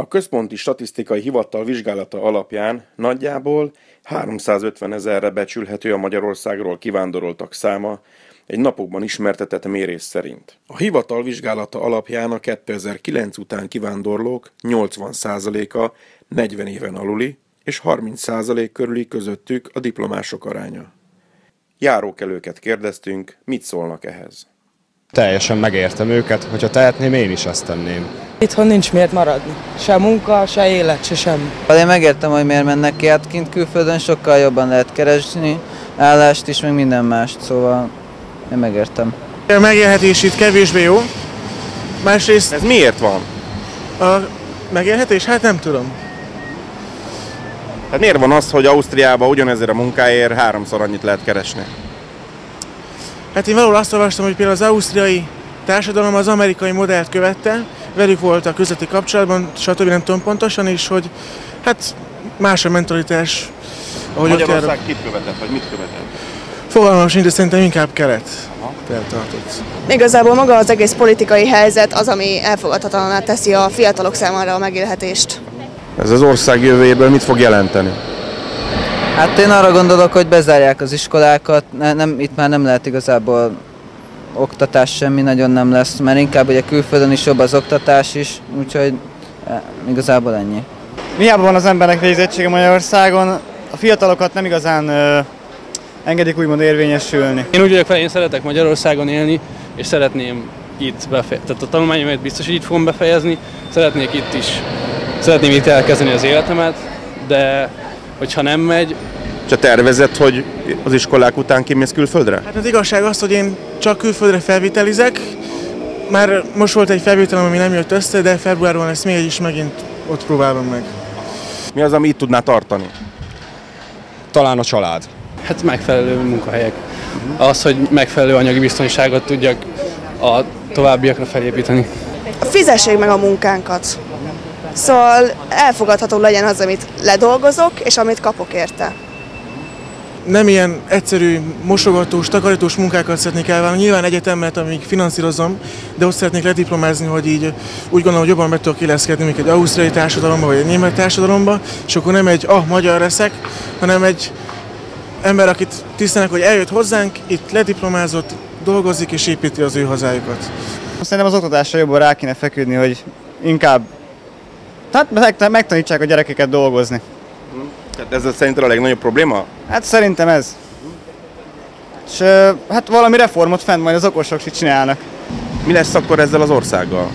A Központi Statisztikai Hivatal vizsgálata alapján nagyjából 350 ezerre becsülhető a Magyarországról kivándoroltak száma, egy napokban ismertetett mérés szerint. A hivatal vizsgálata alapján a 2009 után kivándorlók 80%-a 40 éven aluli, és 30% körüli közöttük a diplomások aránya. Járókelőket kérdeztünk, mit szólnak ehhez. Teljesen megértem őket, hogyha tehetném, én is ezt tenném. Itthon nincs miért maradni. Se munka, se élet, se semmi. Én megértem, hogy miért mennek ki, hát kint külföldön sokkal jobban lehet keresni, állást is, meg minden mást, szóval én megértem. A megélhetés itt kevésbé jó. Másrészt Ez miért van? a megélhetés, hát nem tudom. Hát miért van az, hogy Ausztriában ugyanezért a munkáért háromszor annyit lehet keresni? Hát én valahol azt olvastam, hogy például az ausztriai társadalom az amerikai modellt követte, velük volt a közötti kapcsolatban, stb. nem tudom pontosan, és hogy hát más a mentalitás, ahogy ott jár. Magyarország kit követett, vagy mit követett? Fogalmam sincs, de szerintem inkább kelet tartott. Igazából maga az egész politikai helyzet az, ami elfogadhatatlaná teszi a fiatalok számára a megélhetést. Ez az ország jövőjéből mit fog jelenteni? Hát én arra gondolok, hogy bezárják az iskolákat, ne, nem, itt már nem lehet igazából oktatás semmi nagyon nem lesz, mert inkább ugye külföldön is jobb az oktatás is, úgyhogy e, igazából ennyi. Miában van az emberek végzettsége Magyarországon, a fiatalokat nem igazán ö, engedik úgymond érvényesülni. Én úgy vagyok fel, én szeretek Magyarországon élni, és szeretném itt befejezni. Tehát a tanulmányomat biztos, hogy itt fogom befejezni, szeretnék itt is, szeretném itt elkezdeni az életemet, de hogyha nem megy, És a tervezett, hogy az iskolák után kimész külföldre? Hát az igazság az, hogy én csak külföldre felvitelizek. Már most volt egy felvételem, ami nem jött össze, de februárban lesz még egy is megint ott próbálom meg. Mi az, ami itt tudná tartani? Talán a család. hát megfelelő munkahelyek. Az, hogy megfelelő anyagi biztonságot tudjak a továbbiakra felépíteni. Fizessék meg a munkánkat. Szóval elfogadható legyen az, amit ledolgozok, és amit kapok érte. nem ilyen egyszerű mosogatós, takarítós munkákat szeretnék elvállalni. Nyilván egyetemet, amíg finanszírozom, de ott szeretnék lediplomázni, hogy így úgy gondolom, hogy jobban be tudok illeszkedni, mint egy ausztriai társadalomba, vagy egy német társadalomba, és akkor nem egy, ah, magyar leszek, hanem egy ember, akit tisztelnek, hogy eljött hozzánk, itt lediplomázott, dolgozik és építi az ő hazájukat. Szerintem az oktatásra jobban rá kéne feküdni, hogy inkább tehát meg- megtanítsák a gyerekeket dolgozni. Tehát ez szerinted a legnagyobb probléma? Hát szerintem ez. És hát valami reformot fent majd az okosok is csinálnak. Mi lesz akkor ezzel az országgal?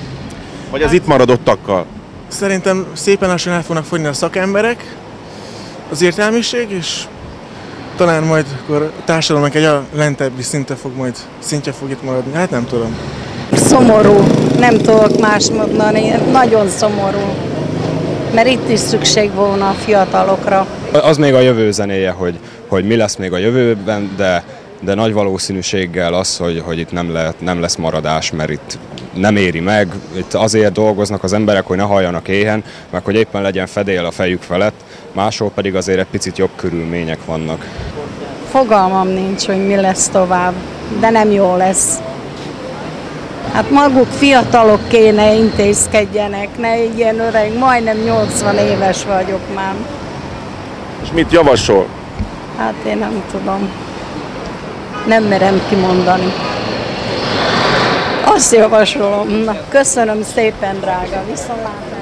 Vagy az itt maradottakkal? Szerintem szépen lassan el fognak fogyni a szakemberek, az értelmiség, és talán majd akkor a társadalomnak egy a lentebbi szinte fog majd, szintje fog itt maradni. Hát nem tudom. Szomorú, nem tudok más mondani, nagyon szomorú. Mert itt is szükség volna a fiatalokra. Az még a jövő zenéje, hogy, hogy mi lesz még a jövőben, de, de nagy valószínűséggel az, hogy, hogy itt nem, lehet, nem lesz maradás, mert itt nem éri meg. Itt azért dolgoznak az emberek, hogy ne halljanak éhen, meg hogy éppen legyen fedél a fejük felett, máshol pedig azért egy picit jobb körülmények vannak. Fogalmam nincs, hogy mi lesz tovább, de nem jó lesz. Hát maguk fiatalok kéne intézkedjenek, ne ilyen öreg, majdnem 80 éves vagyok már. És mit javasol? Hát én nem tudom. Nem merem kimondani. Azt javasolom. Na, köszönöm szépen, drága. Viszontlátásra.